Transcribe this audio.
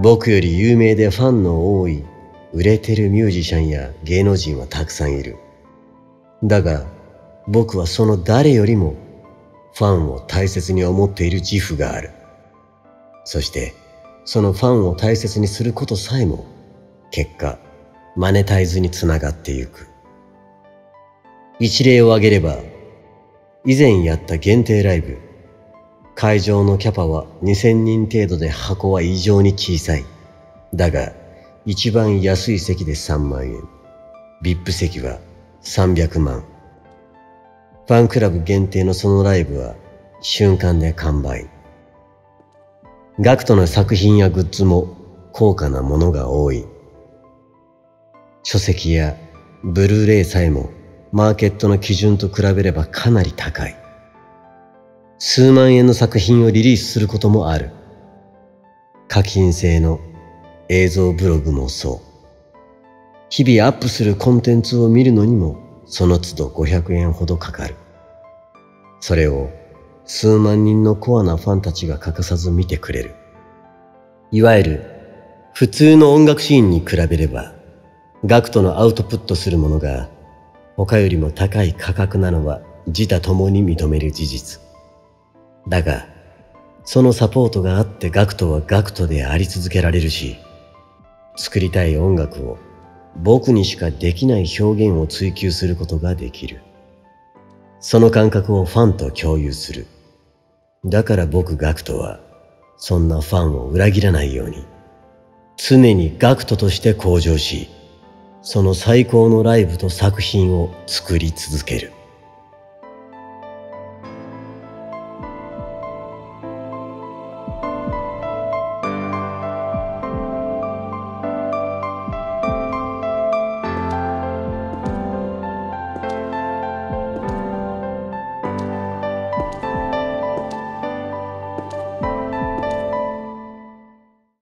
僕より有名でファンの多い売れてるミュージシャンや芸能人はたくさんいる。だが僕はその誰よりもファンを大切に思っている自負がある。そしてそのファンを大切にすることさえも結果マネタイズにつながってゆく。一例を挙げれば以前やった限定ライブ会場のキャパは2000人程度で箱は異常に小さい。だが一番安い席で3万円。VIP 席は300万。ファンクラブ限定のそのライブは瞬間で完売。ガクトの作品やグッズも高価なものが多い。書籍やブルーレイさえもマーケットの基準と比べればかなり高い。数万円の作品をリリースすることもある。課金制の映像ブログもそう。日々アップするコンテンツを見るのにもその都度500円ほどかかる。それを数万人のコアなファンたちが欠かさず見てくれる。いわゆる普通の音楽シーンに比べれば、ガクトのアウトプットするものが他よりも高い価格なのは自他共に認める事実。だが、そのサポートがあってガクトはガクトであり続けられるし、作りたい音楽を僕にしかできない表現を追求することができる。その感覚をファンと共有する。だから僕ガクトは、そんなファンを裏切らないように、常にガクトとして向上し、その最高のライブと作品を作り続ける。